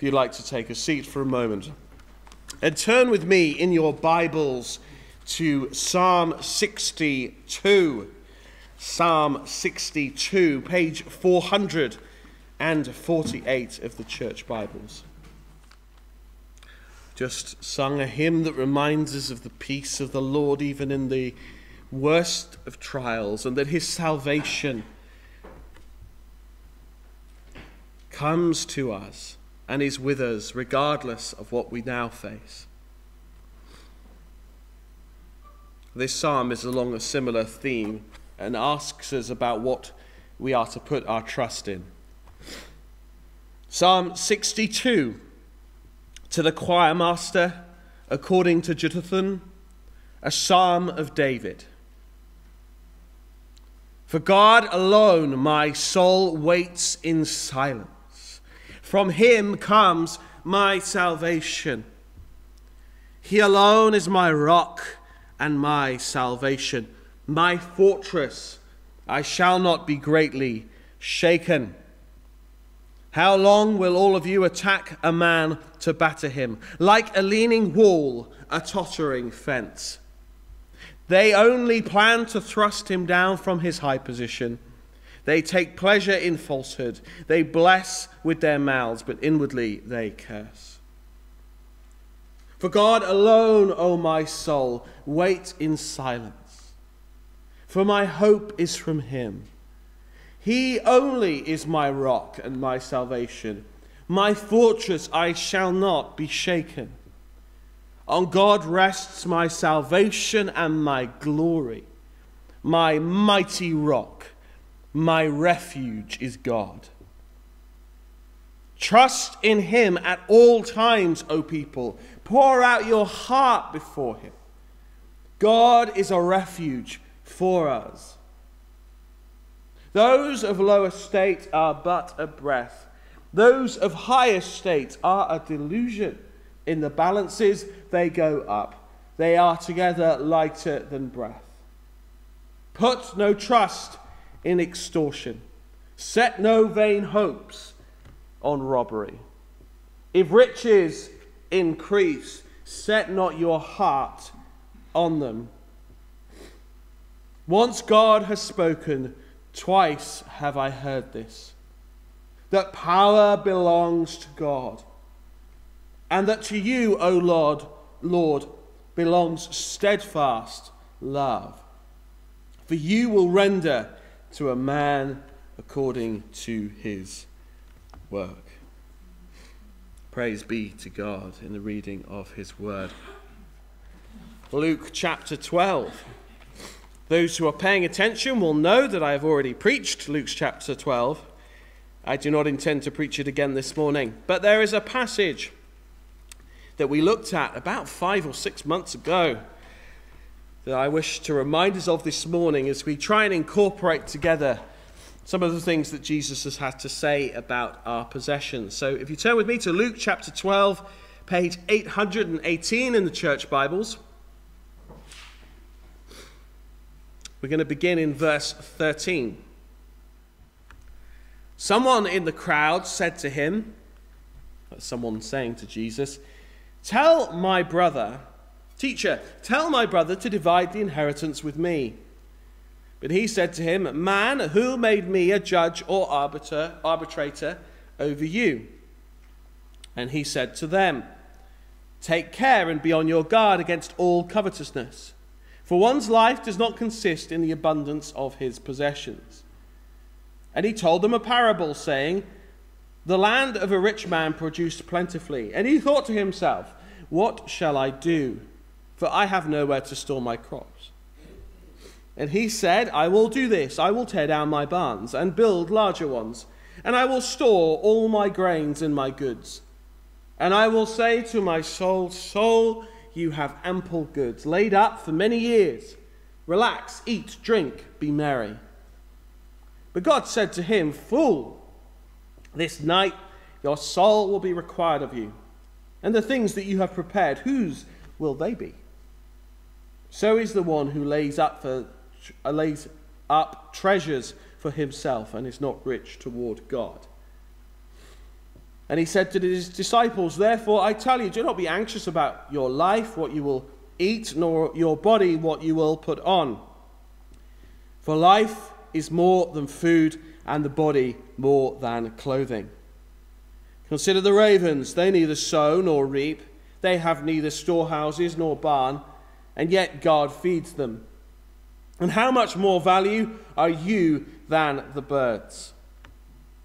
if you'd like to take a seat for a moment. And turn with me in your Bibles to Psalm 62. Psalm 62, page 448 of the Church Bibles. Just sung a hymn that reminds us of the peace of the Lord even in the worst of trials and that his salvation comes to us and is with us regardless of what we now face. This psalm is along a similar theme and asks us about what we are to put our trust in. Psalm 62 to the choir master, according to Jeduthun, a psalm of David. For God alone my soul waits in silence. From him comes my salvation. He alone is my rock and my salvation, my fortress. I shall not be greatly shaken. How long will all of you attack a man to batter him? Like a leaning wall, a tottering fence. They only plan to thrust him down from his high position. They take pleasure in falsehood. They bless with their mouths, but inwardly they curse. For God alone, O my soul, wait in silence. For my hope is from him. He only is my rock and my salvation. My fortress, I shall not be shaken. On God rests my salvation and my glory, my mighty rock my refuge is God. Trust in him at all times, O people. Pour out your heart before him. God is a refuge for us. Those of low estate are but a breath. Those of high estate are a delusion. In the balances, they go up. They are together lighter than breath. Put no trust in extortion. Set no vain hopes on robbery. If riches increase, set not your heart on them. Once God has spoken, twice have I heard this that power belongs to God, and that to you, O Lord, Lord, belongs steadfast love. For you will render to a man according to his work. Praise be to God in the reading of his word. Luke chapter 12. Those who are paying attention will know that I have already preached Luke's chapter 12. I do not intend to preach it again this morning, but there is a passage that we looked at about five or six months ago that I wish to remind us of this morning as we try and incorporate together some of the things that Jesus has had to say about our possessions. So if you turn with me to Luke chapter 12, page 818 in the church Bibles, we're going to begin in verse 13. Someone in the crowd said to him, someone saying to Jesus, Tell my brother Teacher, tell my brother to divide the inheritance with me. But he said to him, Man, who made me a judge or arbiter, arbitrator over you? And he said to them, Take care and be on your guard against all covetousness, for one's life does not consist in the abundance of his possessions. And he told them a parable, saying, The land of a rich man produced plentifully. And he thought to himself, What shall I do? For I have nowhere to store my crops. And he said, I will do this I will tear down my barns and build larger ones, and I will store all my grains and my goods. And I will say to my soul, Soul, you have ample goods laid up for many years. Relax, eat, drink, be merry. But God said to him, Fool, this night your soul will be required of you, and the things that you have prepared, whose will they be? So is the one who lays up, for, uh, lays up treasures for himself and is not rich toward God. And he said to his disciples, Therefore, I tell you, do not be anxious about your life, what you will eat, nor your body, what you will put on. For life is more than food, and the body more than clothing. Consider the ravens, they neither sow nor reap, they have neither storehouses nor barn, and yet God feeds them. And how much more value are you than the birds?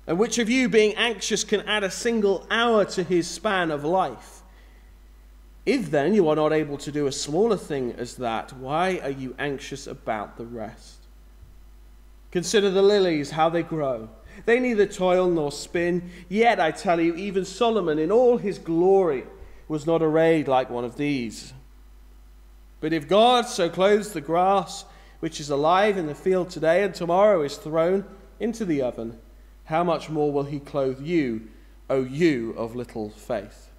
And which of you, being anxious, can add a single hour to his span of life? If then you are not able to do a smaller thing as that, why are you anxious about the rest? Consider the lilies, how they grow. They neither toil nor spin. Yet I tell you, even Solomon in all his glory was not arrayed like one of these. But if God so clothes the grass, which is alive in the field today and tomorrow is thrown into the oven, how much more will he clothe you, O you of little faith?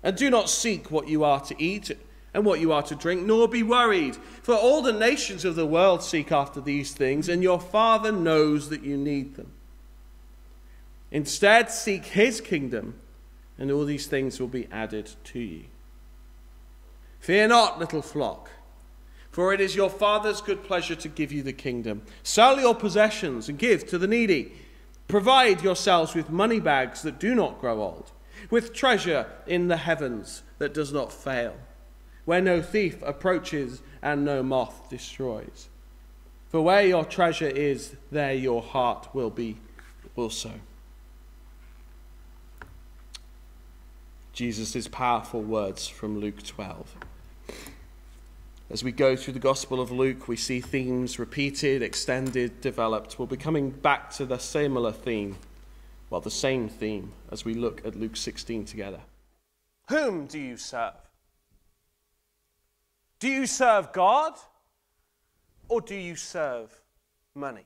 And do not seek what you are to eat and what you are to drink, nor be worried. For all the nations of the world seek after these things, and your Father knows that you need them. Instead, seek his kingdom, and all these things will be added to you. Fear not, little flock. For it is your Father's good pleasure to give you the kingdom. Sell your possessions and give to the needy. Provide yourselves with money bags that do not grow old, with treasure in the heavens that does not fail, where no thief approaches and no moth destroys. For where your treasure is, there your heart will be also. Jesus' powerful words from Luke 12. As we go through the Gospel of Luke, we see themes repeated, extended, developed. We'll be coming back to the similar theme, well, the same theme, as we look at Luke 16 together. Whom do you serve? Do you serve God or do you serve money?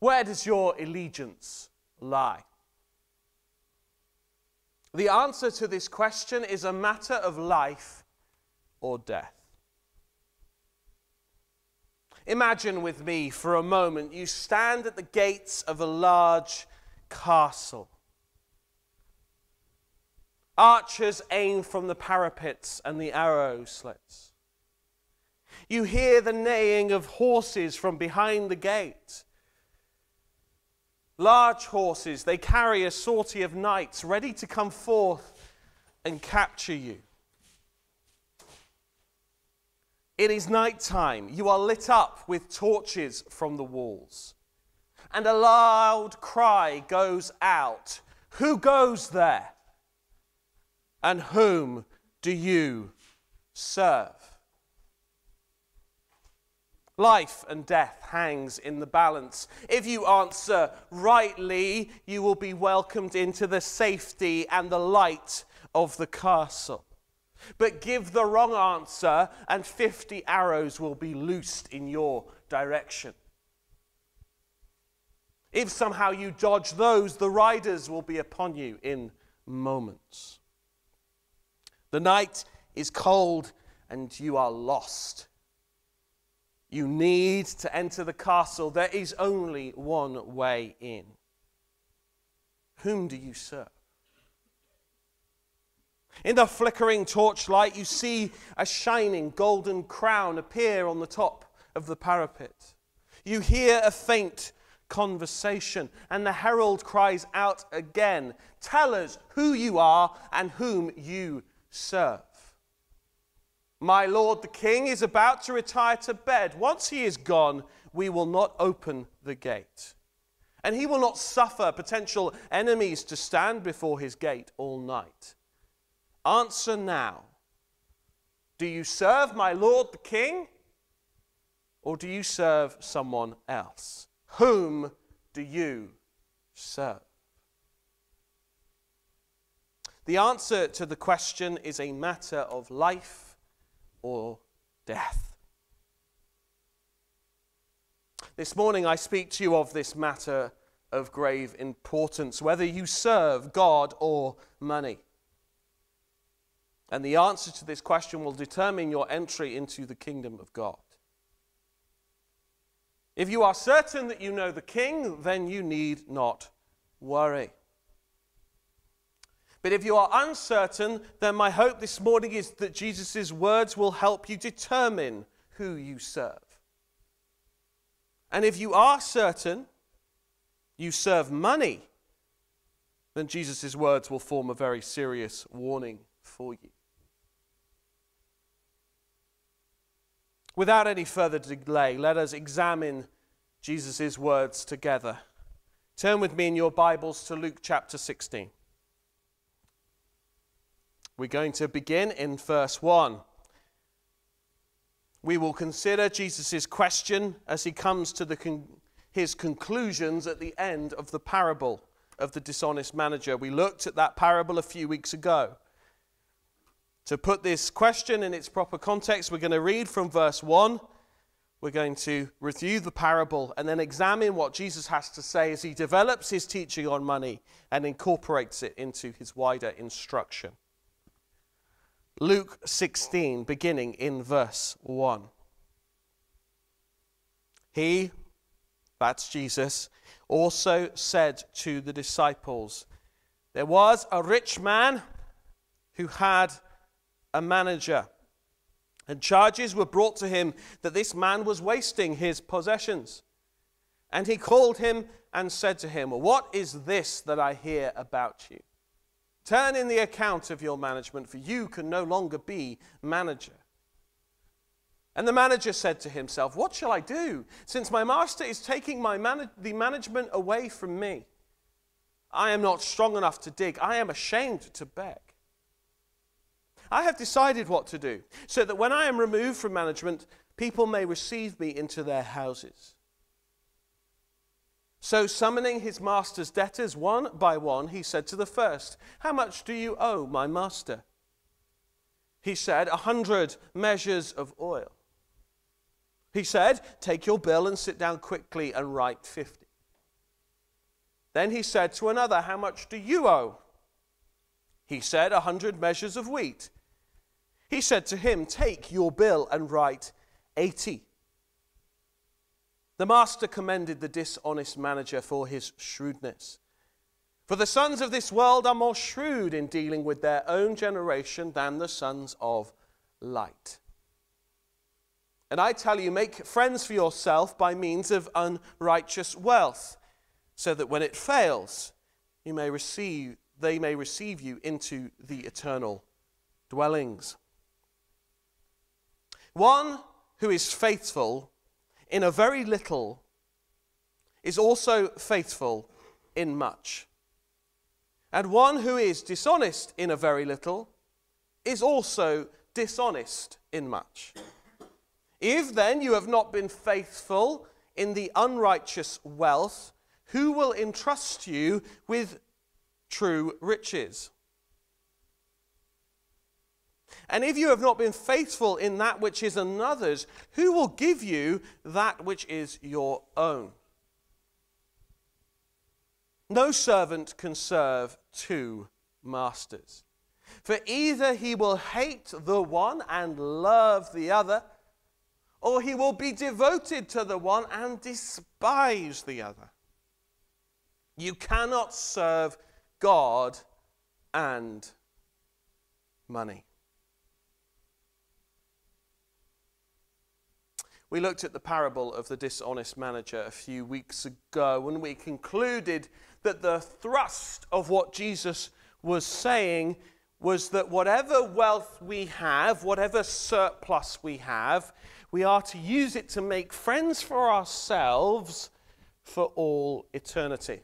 Where does your allegiance lie? The answer to this question is a matter of life or death. Imagine with me for a moment you stand at the gates of a large castle. Archers aim from the parapets and the arrow slits. You hear the neighing of horses from behind the gate. Large horses, they carry a sortie of knights ready to come forth and capture you. It is night time. You are lit up with torches from the walls. And a loud cry goes out Who goes there? And whom do you serve? Life and death hangs in the balance. If you answer rightly, you will be welcomed into the safety and the light of the castle. But give the wrong answer, and 50 arrows will be loosed in your direction. If somehow you dodge those, the riders will be upon you in moments. The night is cold and you are lost. You need to enter the castle. There is only one way in. Whom do you serve? In the flickering torchlight, you see a shining golden crown appear on the top of the parapet. You hear a faint conversation, and the herald cries out again Tell us who you are and whom you serve. My lord the king is about to retire to bed. Once he is gone, we will not open the gate. And he will not suffer potential enemies to stand before his gate all night. Answer now. Do you serve my Lord the King? Or do you serve someone else? Whom do you serve? The answer to the question is a matter of life or death. This morning I speak to you of this matter of grave importance, whether you serve God or money. And the answer to this question will determine your entry into the kingdom of God. If you are certain that you know the king, then you need not worry. But if you are uncertain, then my hope this morning is that Jesus' words will help you determine who you serve. And if you are certain you serve money, then Jesus' words will form a very serious warning for you. Without any further delay, let us examine Jesus' words together. Turn with me in your Bibles to Luke chapter 16. We're going to begin in verse 1. We will consider Jesus' question as he comes to con- his conclusions at the end of the parable of the dishonest manager. We looked at that parable a few weeks ago. To put this question in its proper context, we're going to read from verse 1. We're going to review the parable and then examine what Jesus has to say as he develops his teaching on money and incorporates it into his wider instruction. Luke 16, beginning in verse 1. He, that's Jesus, also said to the disciples, There was a rich man who had a manager, and charges were brought to him that this man was wasting his possessions. And he called him and said to him, What is this that I hear about you? Turn in the account of your management, for you can no longer be manager. And the manager said to himself, What shall I do, since my master is taking my man- the management away from me? I am not strong enough to dig, I am ashamed to beg. I have decided what to do, so that when I am removed from management, people may receive me into their houses. So, summoning his master's debtors one by one, he said to the first, How much do you owe my master? He said, A hundred measures of oil. He said, Take your bill and sit down quickly and write fifty. Then he said to another, How much do you owe? He said, A hundred measures of wheat. He said to him, Take your bill and write eighty. The master commended the dishonest manager for his shrewdness. For the sons of this world are more shrewd in dealing with their own generation than the sons of light. And I tell you, make friends for yourself by means of unrighteous wealth, so that when it fails, you may receive, they may receive you into the eternal dwellings. One who is faithful in a very little is also faithful in much. And one who is dishonest in a very little is also dishonest in much. If then you have not been faithful in the unrighteous wealth, who will entrust you with true riches? And if you have not been faithful in that which is another's, who will give you that which is your own? No servant can serve two masters. For either he will hate the one and love the other, or he will be devoted to the one and despise the other. You cannot serve God and money. We looked at the parable of the dishonest manager a few weeks ago and we concluded that the thrust of what Jesus was saying was that whatever wealth we have, whatever surplus we have, we are to use it to make friends for ourselves for all eternity.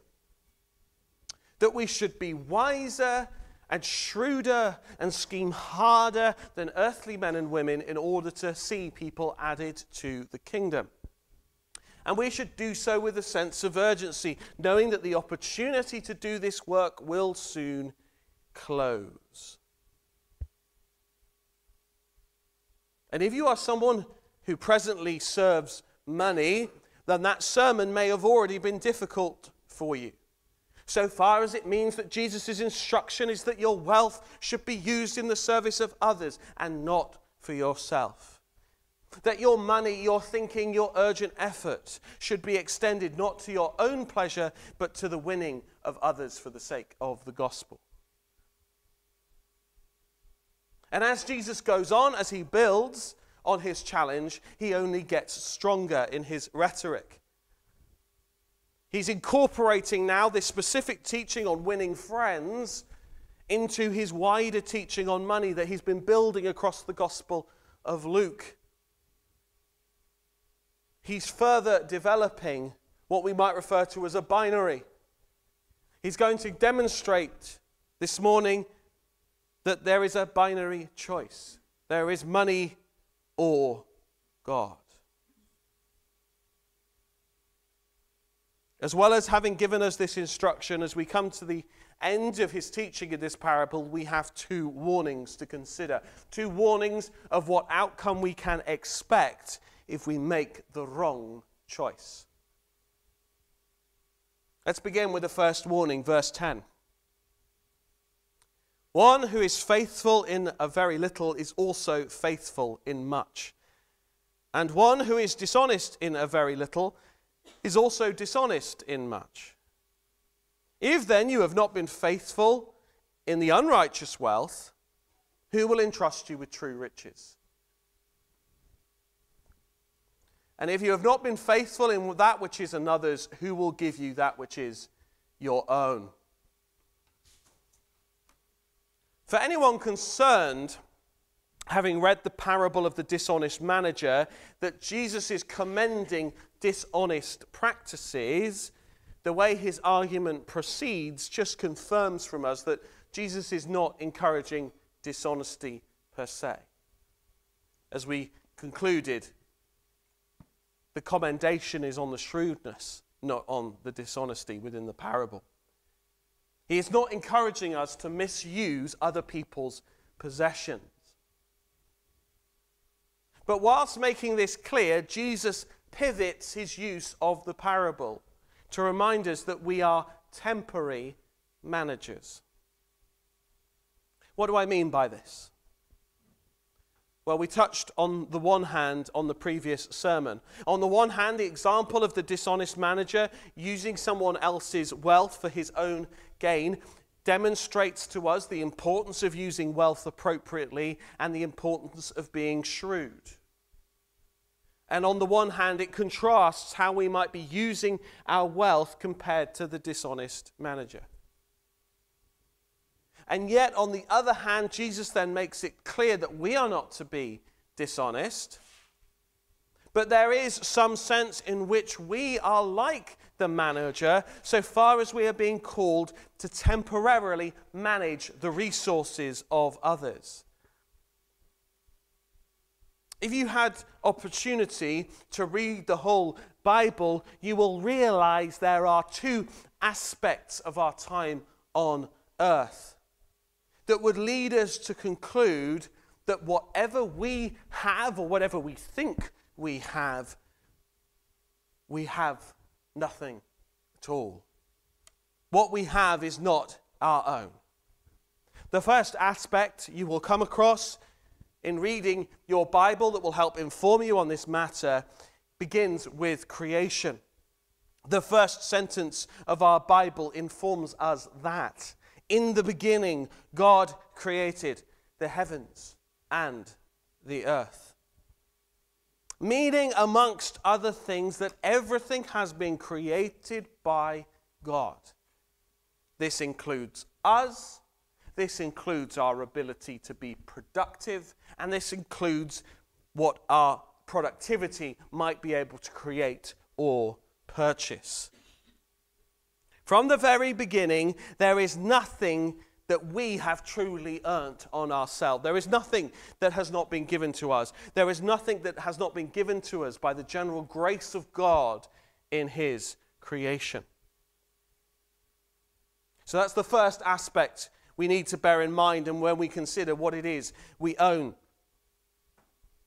That we should be wiser and shrewder and scheme harder than earthly men and women in order to see people added to the kingdom. And we should do so with a sense of urgency, knowing that the opportunity to do this work will soon close. And if you are someone who presently serves money, then that sermon may have already been difficult for you so far as it means that Jesus' instruction is that your wealth should be used in the service of others and not for yourself. That your money, your thinking, your urgent effort should be extended not to your own pleasure, but to the winning of others for the sake of the gospel. And as Jesus goes on, as he builds on his challenge, he only gets stronger in his rhetoric. He's incorporating now this specific teaching on winning friends into his wider teaching on money that he's been building across the Gospel of Luke. He's further developing what we might refer to as a binary. He's going to demonstrate this morning that there is a binary choice. There is money or God. As well as having given us this instruction, as we come to the end of his teaching in this parable, we have two warnings to consider. Two warnings of what outcome we can expect if we make the wrong choice. Let's begin with the first warning, verse 10. One who is faithful in a very little is also faithful in much. And one who is dishonest in a very little is also dishonest in much. If then you have not been faithful in the unrighteous wealth, who will entrust you with true riches? And if you have not been faithful in that which is another's, who will give you that which is your own? For anyone concerned, having read the parable of the dishonest manager, that Jesus is commending dishonest practices, the way his argument proceeds just confirms from us that Jesus is not encouraging dishonesty per se. As we concluded, the commendation is on the shrewdness, not on the dishonesty within the parable. He is not encouraging us to misuse other people's possessions. But whilst making this clear, Jesus pivots his use of the parable to remind us that we are temporary managers. What do I mean by this? Well, we touched on the one hand on the previous sermon. On the one hand, the example of the dishonest manager using someone else's wealth for his own gain demonstrates to us the importance of using wealth appropriately and the importance of being shrewd. And on the one hand, it contrasts how we might be using our wealth compared to the dishonest manager. And yet, on the other hand, Jesus then makes it clear that we are not to be dishonest. But there is some sense in which we are like the manager so far as we are being called to temporarily manage the resources of others. If you had opportunity to read the whole Bible, you will realize there are two aspects of our time on earth that would lead us to conclude that whatever we have or whatever we think we have, we have nothing at all. What we have is not our own. The first aspect you will come across in reading your Bible that will help inform you on this matter begins with creation. The first sentence of our Bible informs us that. In the beginning, God created the heavens and the earth. Meaning, amongst other things, that everything has been created by God. This includes us, this includes our ability to be productive, and this includes what our productivity might be able to create or purchase. From the very beginning, there is nothing that we have truly earned on ourselves. There is nothing that has not been given to us. There is nothing that has not been given to us by the general grace of God in His creation. So that's the first aspect we need to bear in mind and when we consider what it is we own.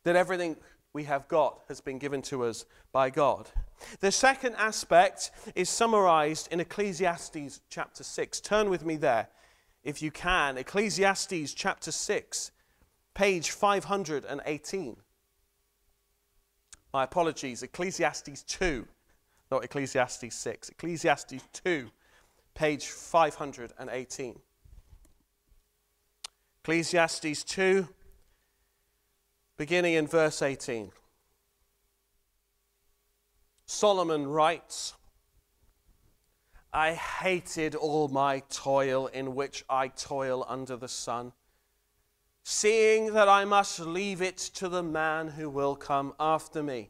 That everything we have got has been given to us by God. The second aspect is summarized in Ecclesiastes chapter 6. Turn with me there, if you can. Ecclesiastes chapter 6, page 518. My apologies, Ecclesiastes 2, not Ecclesiastes 6. Ecclesiastes 2, page 518. Ecclesiastes 2, beginning in verse 18. Solomon writes, I hated all my toil in which I toil under the sun, seeing that I must leave it to the man who will come after me.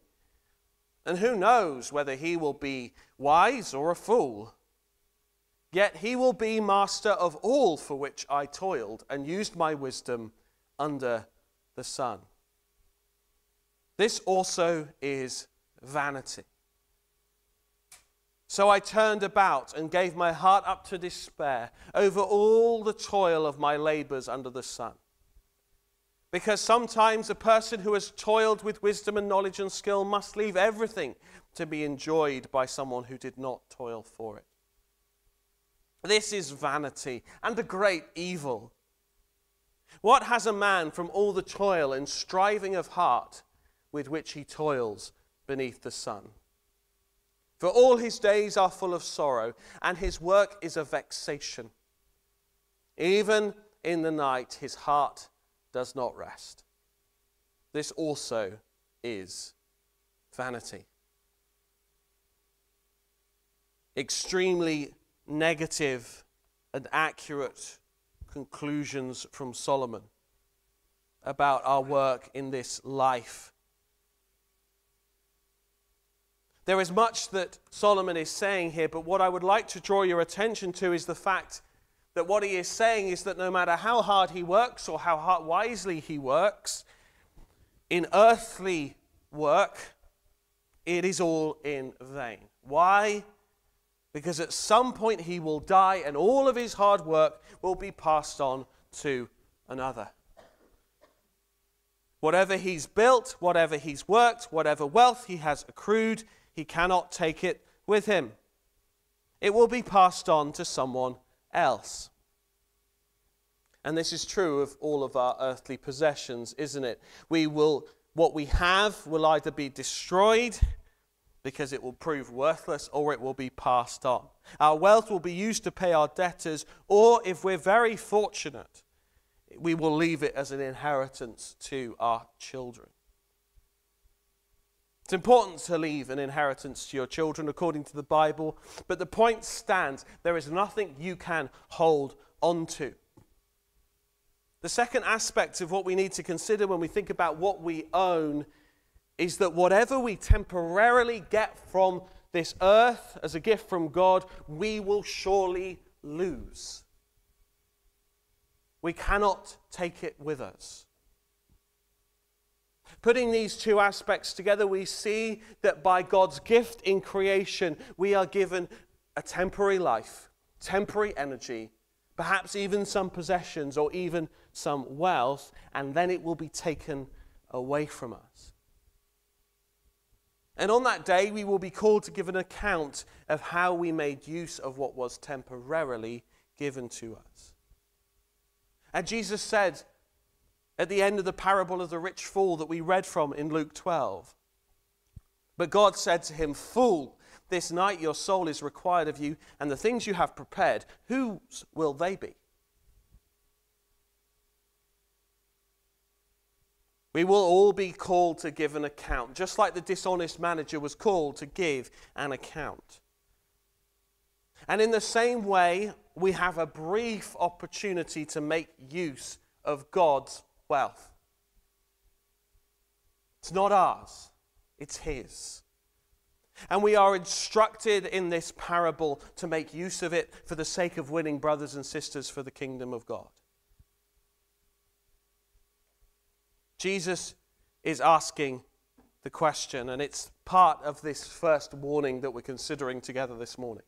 And who knows whether he will be wise or a fool? Yet he will be master of all for which I toiled and used my wisdom under the sun. This also is vanity. So I turned about and gave my heart up to despair over all the toil of my labors under the sun. Because sometimes a person who has toiled with wisdom and knowledge and skill must leave everything to be enjoyed by someone who did not toil for it. This is vanity and a great evil. What has a man from all the toil and striving of heart with which he toils beneath the sun? For all his days are full of sorrow, and his work is a vexation. Even in the night, his heart does not rest. This also is vanity. Extremely negative and accurate conclusions from Solomon about our work in this life There is much that Solomon is saying here, but what I would like to draw your attention to is the fact that what he is saying is that no matter how hard he works or how wisely he works, in earthly work, it is all in vain. Why? Because at some point he will die and all of his hard work will be passed on to another. Whatever he's built, whatever he's worked, whatever wealth he has accrued, he cannot take it with him. It will be passed on to someone else. And this is true of all of our earthly possessions, isn't it? We will what we have will either be destroyed because it will prove worthless or it will be passed on. Our wealth will be used to pay our debtors, or if we're very fortunate, we will leave it as an inheritance to our children. It's important to leave an inheritance to your children according to the Bible, but the point stands there is nothing you can hold on to. The second aspect of what we need to consider when we think about what we own is that whatever we temporarily get from this earth as a gift from God, we will surely lose. We cannot take it with us. Putting these two aspects together, we see that by God's gift in creation, we are given a temporary life, temporary energy, perhaps even some possessions or even some wealth, and then it will be taken away from us. And on that day, we will be called to give an account of how we made use of what was temporarily given to us. And Jesus said, at the end of the parable of the rich fool that we read from in Luke 12. But God said to him, Fool, this night your soul is required of you, and the things you have prepared, whose will they be? We will all be called to give an account, just like the dishonest manager was called to give an account. And in the same way, we have a brief opportunity to make use of God's wealth. It's not ours, it's His. And we are instructed in this parable to make use of it for the sake of winning brothers and sisters for the kingdom of God. Jesus is asking the question, and it's part of this first warning that we're considering together this morning.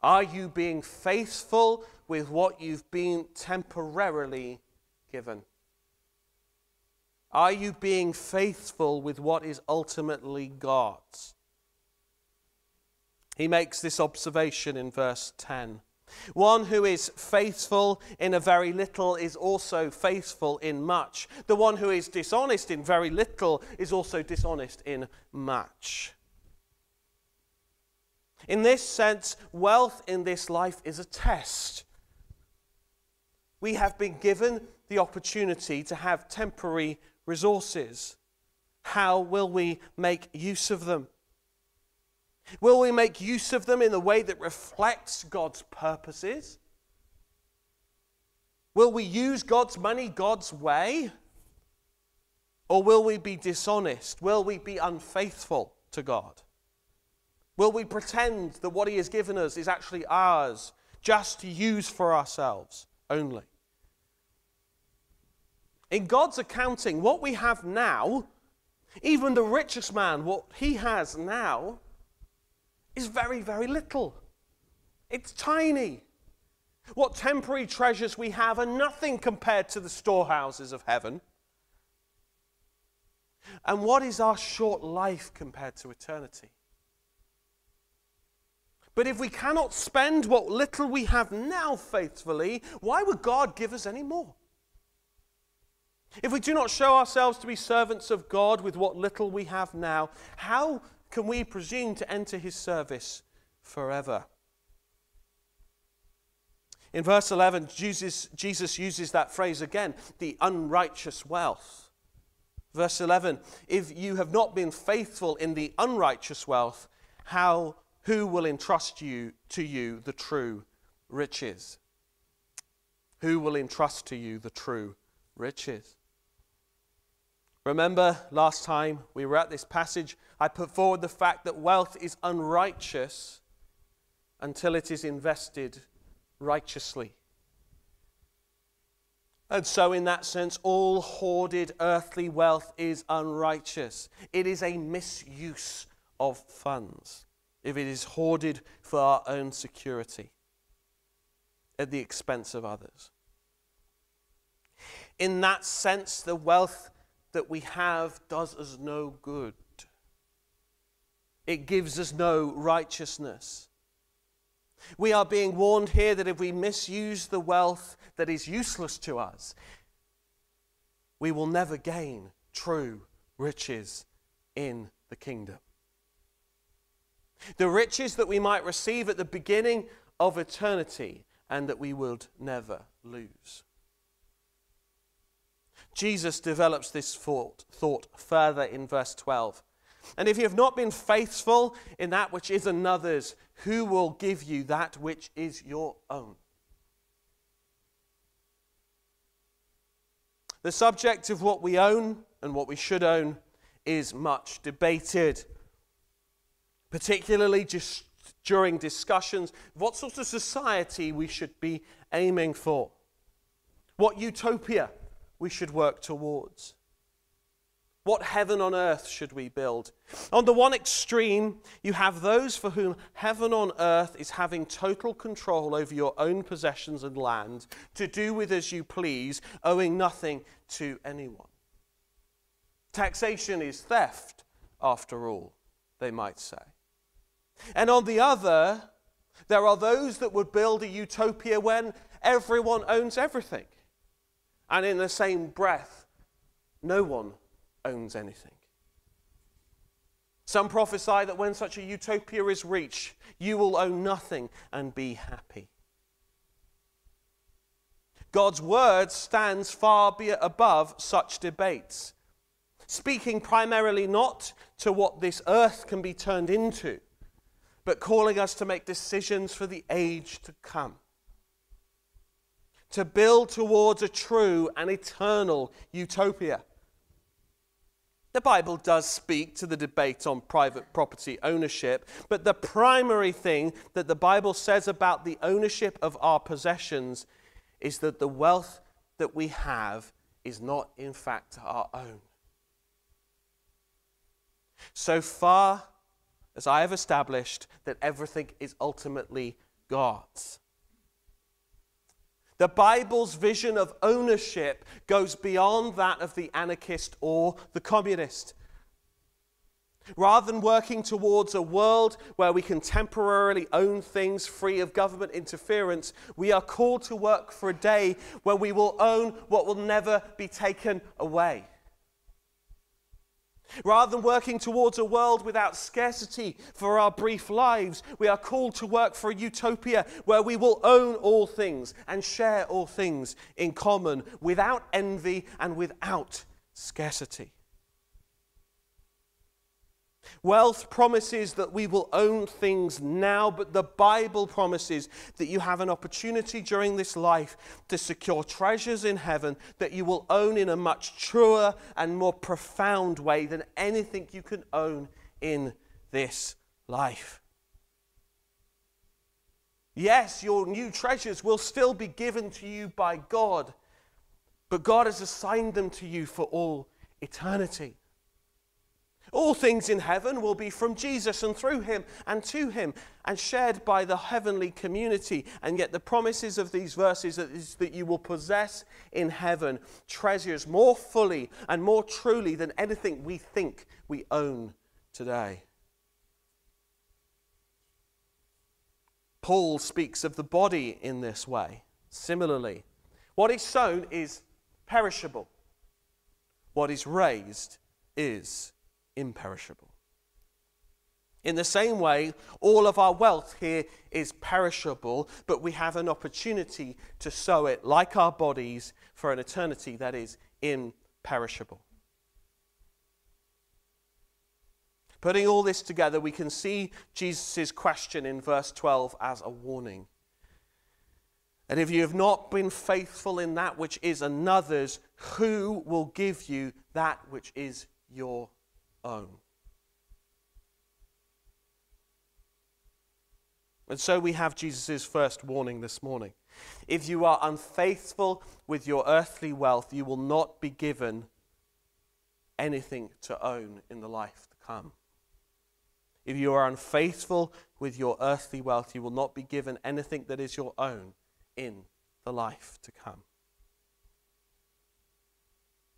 Are you being faithful with what you've been temporarily given? Are you being faithful with what is ultimately God's? He makes this observation in verse 10. One who is faithful in a very little is also faithful in much. The one who is dishonest in very little is also dishonest in much. In this sense, wealth in this life is a test we have been given the opportunity to have temporary resources. How will we make use of them? Will we make use of them in the way that reflects God's purposes? Will we use God's money God's way? Or will we be dishonest? Will we be unfaithful to God? Will we pretend that what He has given us is actually ours, just to use for ourselves only? In God's accounting, what we have now, even the richest man, what he has now, is very, very little. It's tiny. What temporary treasures we have are nothing compared to the storehouses of heaven. And what is our short life compared to eternity? But if we cannot spend what little we have now faithfully, why would God give us any more? If we do not show ourselves to be servants of God with what little we have now, how can we presume to enter his service forever? In verse 11, Jesus, Jesus uses that phrase again the unrighteous wealth. Verse 11 If you have not been faithful in the unrighteous wealth, how, who will entrust you to you the true riches? Who will entrust to you the true riches? Remember last time we were at this passage, I put forward the fact that wealth is unrighteous until it is invested righteously. And so, in that sense, all hoarded earthly wealth is unrighteous. It is a misuse of funds if it is hoarded for our own security at the expense of others. In that sense, the wealth that we have does us no good. It gives us no righteousness. We are being warned here that if we misuse the wealth that is useless to us, we will never gain true riches in the kingdom. The riches that we might receive at the beginning of eternity and that we would never lose. Jesus develops this thought, thought further in verse 12. And if you have not been faithful in that which is another's, who will give you that which is your own? The subject of what we own and what we should own is much debated, particularly just during discussions what sort of society we should be aiming for, what utopia we should work towards. What heaven on earth should we build? On the one extreme, you have those for whom heaven on earth is having total control over your own possessions and land, to do with as you please, owing nothing to anyone. Taxation is theft, after all, they might say. And on the other, there are those that would build a utopia when everyone owns everything. And in the same breath, no one owns anything. Some prophesy that when such a utopia is reached, you will own nothing and be happy. God's word stands far above such debates, speaking primarily not to what this earth can be turned into, but calling us to make decisions for the age to come to build towards a true and eternal utopia. The Bible does speak to the debate on private property ownership, but the primary thing that the Bible says about the ownership of our possessions is that the wealth that we have is not, in fact, our own. So far as I have established that everything is ultimately God's. The Bible's vision of ownership goes beyond that of the anarchist or the communist. Rather than working towards a world where we can temporarily own things free of government interference, we are called to work for a day where we will own what will never be taken away. Rather than working towards a world without scarcity for our brief lives, we are called to work for a utopia where we will own all things and share all things in common without envy and without scarcity. Wealth promises that we will own things now, but the Bible promises that you have an opportunity during this life to secure treasures in heaven that you will own in a much truer and more profound way than anything you can own in this life. Yes, your new treasures will still be given to you by God, but God has assigned them to you for all eternity. All things in heaven will be from Jesus and through him and to him and shared by the heavenly community. And yet, the promises of these verses is that you will possess in heaven treasures more fully and more truly than anything we think we own today. Paul speaks of the body in this way. Similarly, what is sown is perishable, what is raised is imperishable. In the same way, all of our wealth here is perishable, but we have an opportunity to sow it like our bodies for an eternity that is imperishable. Putting all this together, we can see Jesus' question in verse 12 as a warning. And if you have not been faithful in that which is another's, who will give you that which is your own. And so we have Jesus' first warning this morning. If you are unfaithful with your earthly wealth, you will not be given anything to own in the life to come. If you are unfaithful with your earthly wealth, you will not be given anything that is your own in the life to come.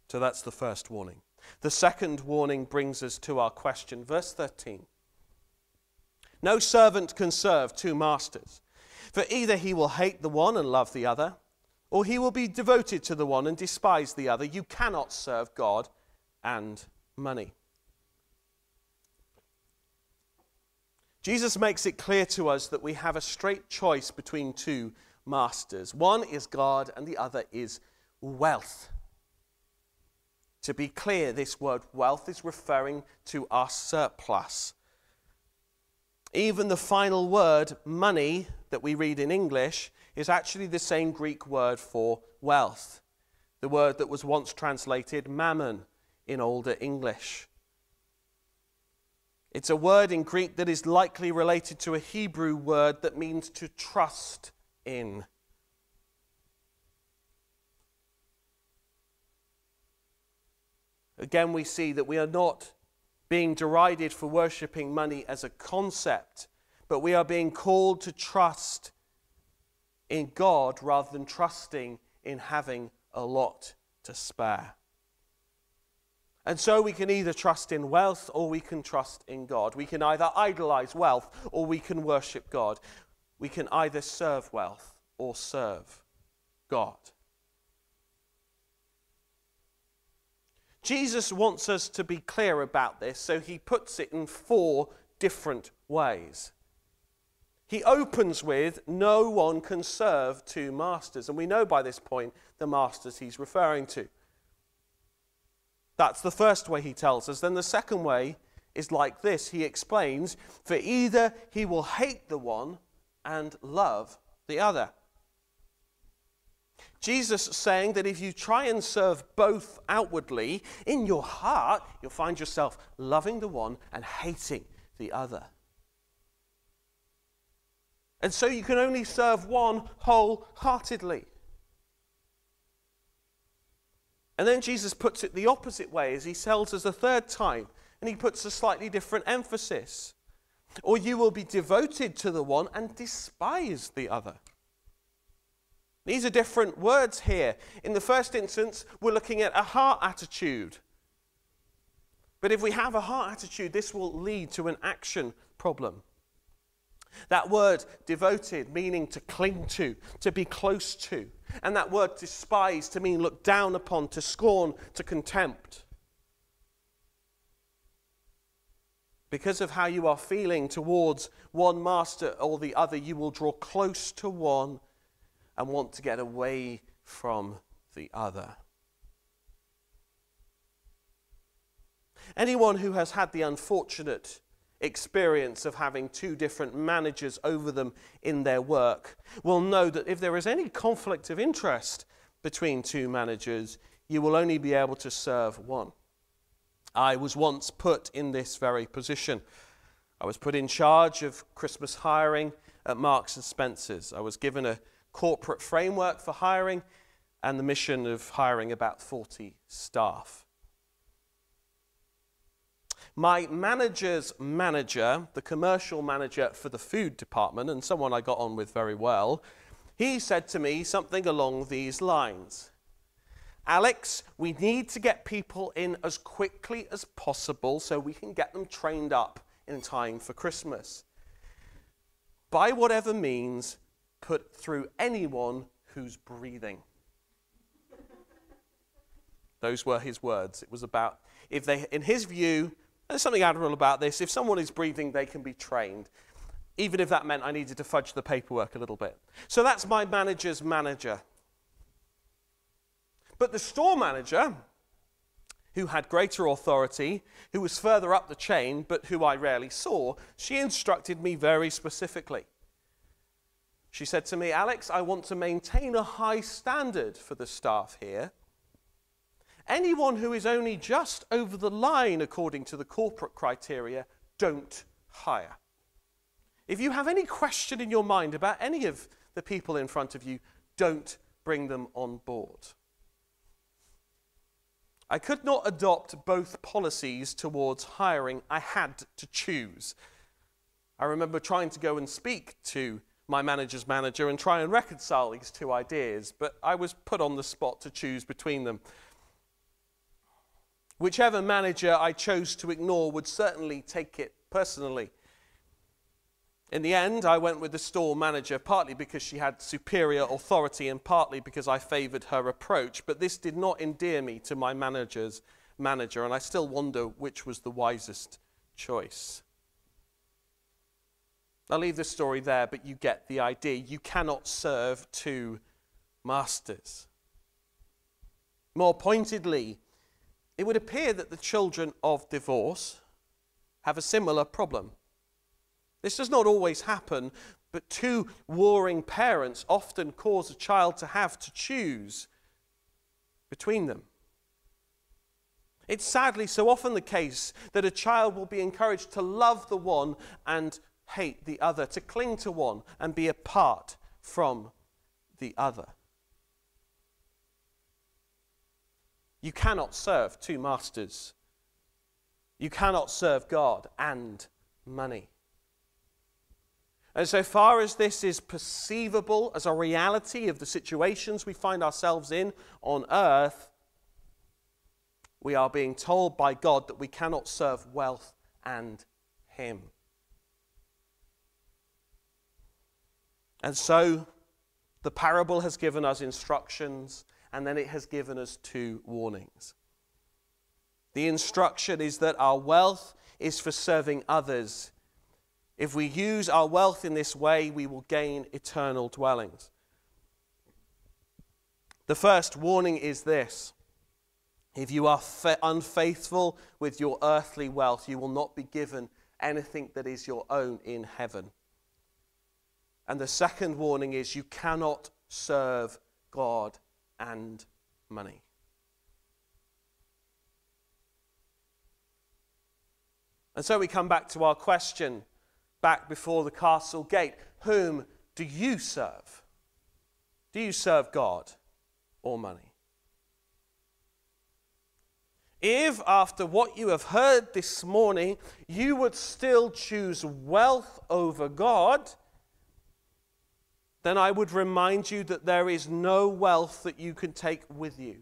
So that's the first warning. The second warning brings us to our question. Verse 13 No servant can serve two masters, for either he will hate the one and love the other, or he will be devoted to the one and despise the other. You cannot serve God and money. Jesus makes it clear to us that we have a straight choice between two masters. One is God, and the other is wealth. To be clear, this word wealth is referring to our surplus. Even the final word, money, that we read in English, is actually the same Greek word for wealth, the word that was once translated mammon in older English. It's a word in Greek that is likely related to a Hebrew word that means to trust in. Again, we see that we are not being derided for worshipping money as a concept, but we are being called to trust in God rather than trusting in having a lot to spare. And so we can either trust in wealth or we can trust in God. We can either idolize wealth or we can worship God. We can either serve wealth or serve God. Jesus wants us to be clear about this, so he puts it in four different ways. He opens with, No one can serve two masters. And we know by this point the masters he's referring to. That's the first way he tells us. Then the second way is like this He explains, For either he will hate the one and love the other. Jesus saying that if you try and serve both outwardly, in your heart, you'll find yourself loving the one and hating the other. And so you can only serve one wholeheartedly. And then Jesus puts it the opposite way as he tells us a third time, and he puts a slightly different emphasis. Or you will be devoted to the one and despise the other. These are different words here. In the first instance, we're looking at a heart attitude. But if we have a heart attitude, this will lead to an action problem. That word devoted, meaning to cling to, to be close to. And that word despise, to mean look down upon, to scorn, to contempt. Because of how you are feeling towards one master or the other, you will draw close to one and want to get away from the other. Anyone who has had the unfortunate experience of having two different managers over them in their work will know that if there is any conflict of interest between two managers, you will only be able to serve one. I was once put in this very position. I was put in charge of Christmas hiring at Marks and Spencers. I was given a corporate framework for hiring and the mission of hiring about 40 staff. My manager's manager, the commercial manager for the food department, and someone I got on with very well, he said to me something along these lines Alex, we need to get people in as quickly as possible so we can get them trained up in time for Christmas. By whatever means, put through anyone who's breathing. Those were his words. It was about, if they, in his view, there's something admirable about this. If someone is breathing, they can be trained, even if that meant I needed to fudge the paperwork a little bit. So that's my manager's manager. But the store manager, who had greater authority, who was further up the chain, but who I rarely saw, she instructed me very specifically. She said to me, Alex, I want to maintain a high standard for the staff here. Anyone who is only just over the line according to the corporate criteria, don't hire. If you have any question in your mind about any of the people in front of you, don't bring them on board. I could not adopt both policies towards hiring. I had to choose. I remember trying to go and speak to my manager's manager and try and reconcile these two ideas, but I was put on the spot to choose between them. Whichever manager I chose to ignore would certainly take it personally. In the end, I went with the store manager, partly because she had superior authority and partly because I favoured her approach. But this did not endear me to my manager's manager, and I still wonder which was the wisest choice. I'll leave the story there, but you get the idea. You cannot serve two masters. More pointedly, it would appear that the children of divorce have a similar problem. This does not always happen, but two warring parents often cause a child to have to choose between them. It's sadly so often the case that a child will be encouraged to love the one and hate the other, to cling to one and be apart from the other. You cannot serve two masters. You cannot serve God and money. And so far as this is perceivable as a reality of the situations we find ourselves in on earth, we are being told by God that we cannot serve wealth and Him. And so the parable has given us instructions and then it has given us two warnings. The instruction is that our wealth is for serving others. If we use our wealth in this way, we will gain eternal dwellings. The first warning is this if you are fa- unfaithful with your earthly wealth, you will not be given anything that is your own in heaven. And the second warning is you cannot serve God and money. And so we come back to our question back before the castle gate Whom do you serve? Do you serve God or money? If, after what you have heard this morning, you would still choose wealth over God, then I would remind you that there is no wealth that you can take with you.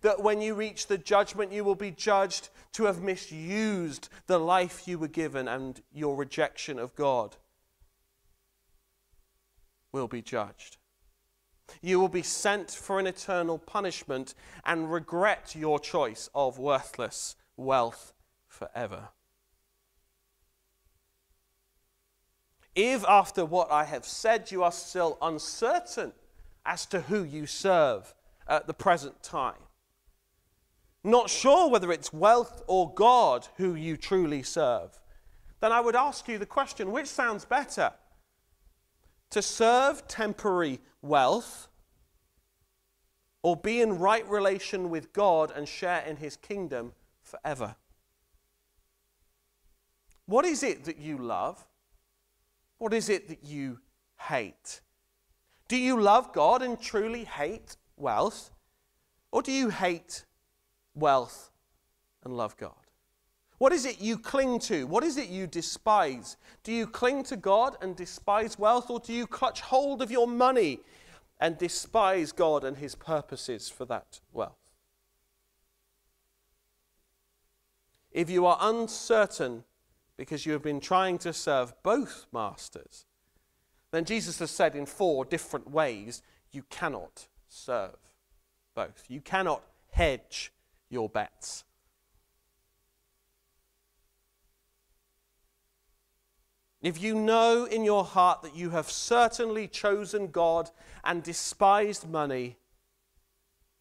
That when you reach the judgment, you will be judged to have misused the life you were given, and your rejection of God will be judged. You will be sent for an eternal punishment and regret your choice of worthless wealth forever. If after what I have said you are still uncertain as to who you serve at the present time, not sure whether it's wealth or God who you truly serve, then I would ask you the question which sounds better? To serve temporary wealth or be in right relation with God and share in his kingdom forever? What is it that you love? What is it that you hate? Do you love God and truly hate wealth? Or do you hate wealth and love God? What is it you cling to? What is it you despise? Do you cling to God and despise wealth, or do you clutch hold of your money and despise God and His purposes for that wealth? If you are uncertain because you have been trying to serve both masters, then Jesus has said in four different ways you cannot serve both. You cannot hedge your bets. If you know in your heart that you have certainly chosen God and despised money,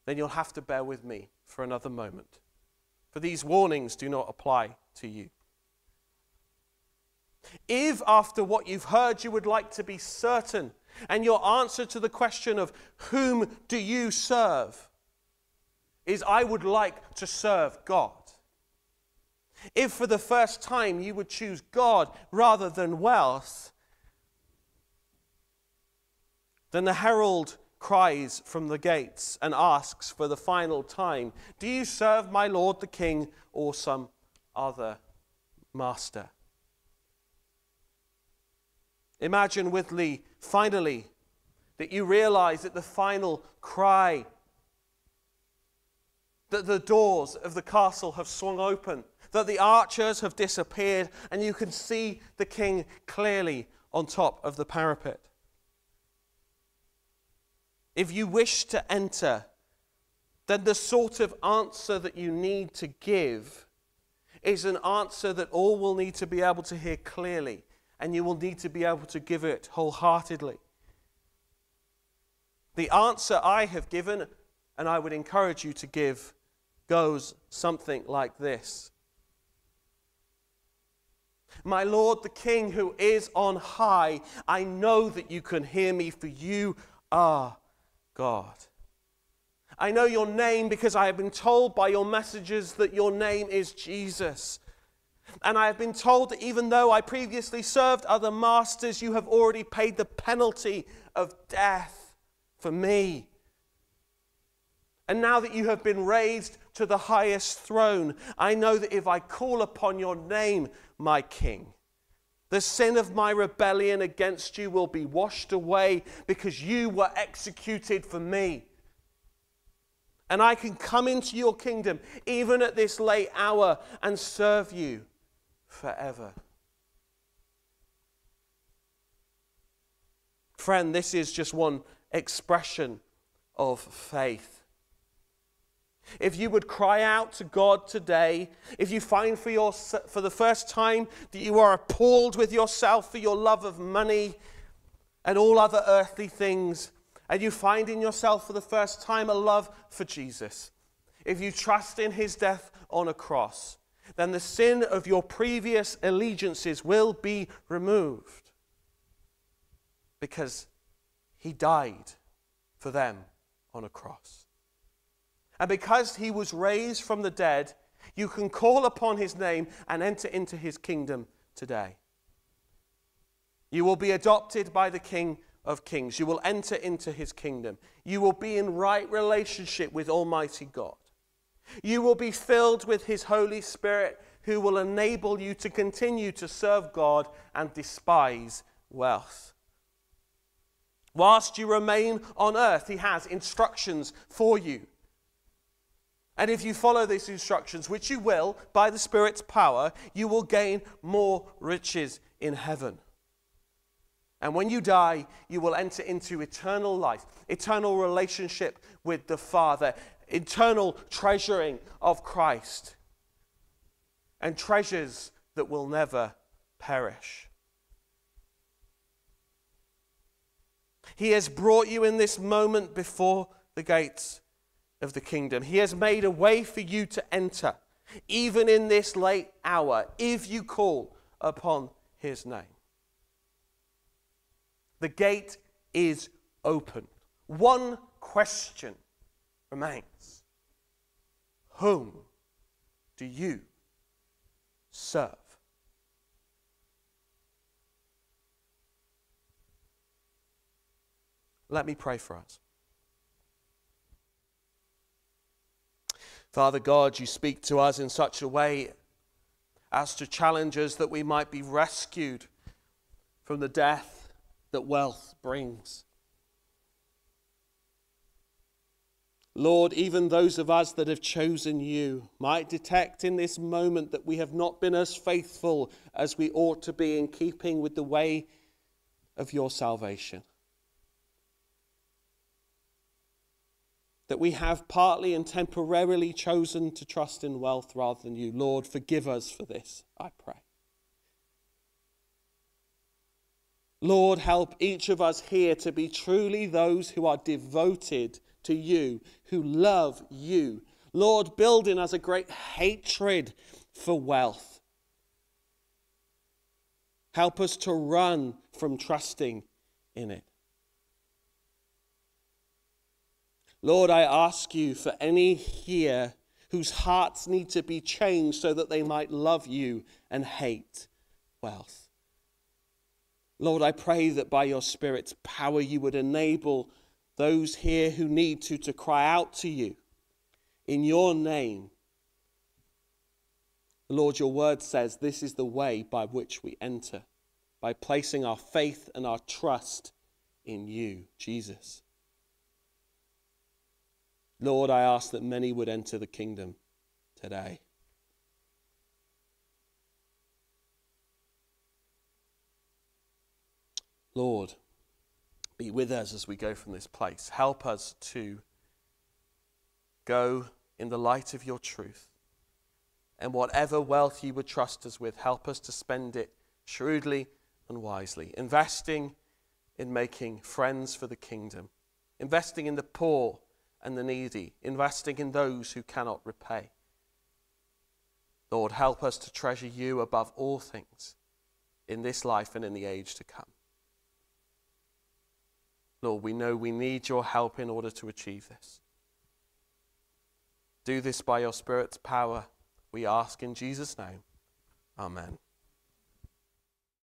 then you'll have to bear with me for another moment. For these warnings do not apply to you. If after what you've heard you would like to be certain, and your answer to the question of whom do you serve is I would like to serve God. If for the first time you would choose God rather than wealth, then the herald cries from the gates and asks for the final time Do you serve my Lord the King or some other master? Imagine with Lee, finally, that you realize that the final cry, that the doors of the castle have swung open, that the archers have disappeared, and you can see the king clearly on top of the parapet. If you wish to enter, then the sort of answer that you need to give is an answer that all will need to be able to hear clearly and you will need to be able to give it wholeheartedly. The answer I have given, and I would encourage you to give, goes something like this My Lord, the King who is on high, I know that you can hear me, for you are God. I know your name because I have been told by your messages that your name is Jesus. And I have been told that even though I previously served other masters, you have already paid the penalty of death for me. And now that you have been raised to the highest throne, I know that if I call upon your name, my King, the sin of my rebellion against you will be washed away because you were executed for me. And I can come into your kingdom even at this late hour and serve you forever. Friend, this is just one expression of faith. If you would cry out to God today, if you find for, your, for the first time that you are appalled with yourself for your love of money and all other earthly things, and you find in yourself for the first time a love for Jesus, if you trust in his death on a cross, then the sin of your previous allegiances will be removed because he died for them on a cross. And because he was raised from the dead, you can call upon his name and enter into his kingdom today. You will be adopted by the King of Kings. You will enter into his kingdom. You will be in right relationship with Almighty God. You will be filled with His Holy Spirit, who will enable you to continue to serve God and despise wealth. Whilst you remain on earth, He has instructions for you. And if you follow these instructions, which you will by the Spirit's power, you will gain more riches in heaven. And when you die, you will enter into eternal life, eternal relationship with the Father eternal treasuring of Christ and treasures that will never perish. He has brought you in this moment before the gates of the kingdom. He has made a way for you to enter, even in this late hour, if you call upon his name. The gate is open. One question remains Whom do you serve? Let me pray for us. Father God, you speak to us in such a way as to challenge us that we might be rescued from the death that wealth brings. Lord, even those of us that have chosen you might detect in this moment that we have not been as faithful as we ought to be in keeping with the way of your salvation. that we have partly and temporarily chosen to trust in wealth rather than you. Lord, forgive us for this, I pray. Lord, help each of us here to be truly those who are devoted to you, who love you. Lord, build in us a great hatred for wealth. Help us to run from trusting in it. Lord, I ask you for any here whose hearts need to be changed so that they might love you and hate wealth. Lord, I pray that by your Spirit's power you would enable those here who need to to cry out to you in your name. Lord, your word says this is the way by which we enter, by placing our faith and our trust in you, Jesus. Lord, I ask that many would enter the kingdom today. Lord, be with us as we go from this place. Help us to go in the light of your truth. And whatever wealth you would trust us with, help us to spend it shrewdly and wisely, investing in making friends for the kingdom, investing in the poor and the needy, investing in those who cannot repay. Lord, help us to treasure you above all things in this life and in the age to come. Lord, we know we need your help in order to achieve this. Do this by your Spirit's power, we ask in Jesus' name. Amen.